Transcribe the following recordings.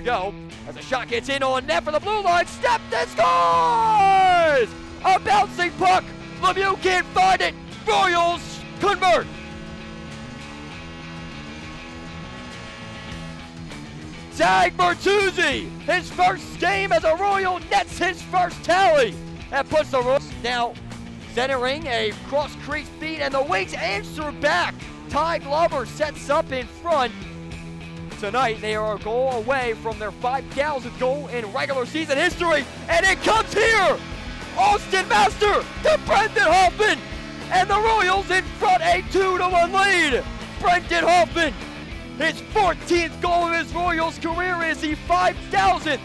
go. As the shot gets in on net for the blue line, step and scores! A bouncing puck. Lemieux can't find it. Royals convert. Zach Bertuzzi, his first game as a Royal, nets his first tally. That puts the Royals now centering a cross crease feed, and the Wings answer back. Ty Glover sets up in front. Tonight, they are a goal away from their 5,000th goal in regular season history, and it comes here! Austin Master to Brendan Hoffman, and the Royals in front a 2-1 lead. Brendan Hoffman, his 14th goal of his Royals career is the 5,000th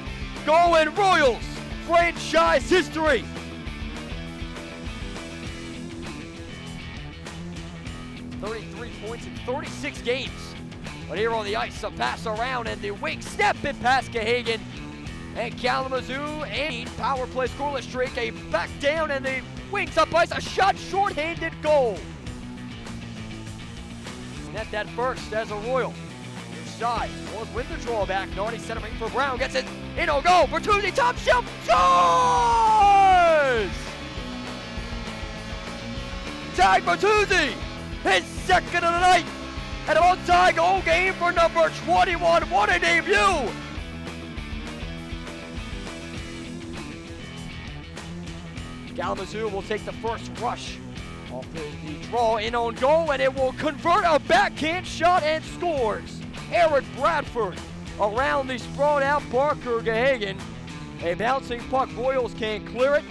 goal in Royals franchise history. Thirty-three points in 36 games. But here on the ice, a pass around and the wing step it past Gahagen. And Kalamazoo and power play scoreless streak, a back down and the wings up ice, a shot short-handed goal. Net that first as a Royal. Side was with the drawback. Nardi centering for Brown. Gets it in a goal. Bertuzzi top shelf. Scores! Tag Bertuzzi. His second of the night. An on-time goal game for number 21. What a debut! Kalamazoo will take the first rush off the, draw in on goal, and it will convert a backhand shot and scores. Erik Bradford around the sprawled out Parker Gahagen. A bouncing puck, Royals can't clear it.